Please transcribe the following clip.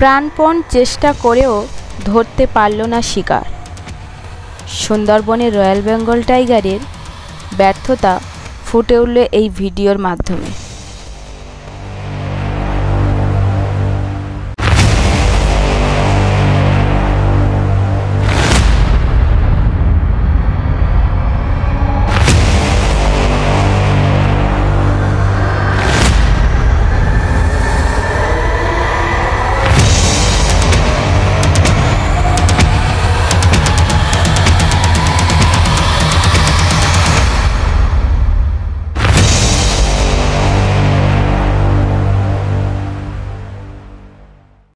প্রাণপণ চেষ্টা করেও ধরতে পারল না শিকার। সুন্দরবনের রয়্যাল বেঙ্গল টাইগারের ব্যর্থতা ফুটে উঠল এই ভিডিওর মাধ্যমে।